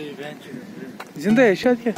Yanayı ben çekiyorum. Izin de yaşat ki.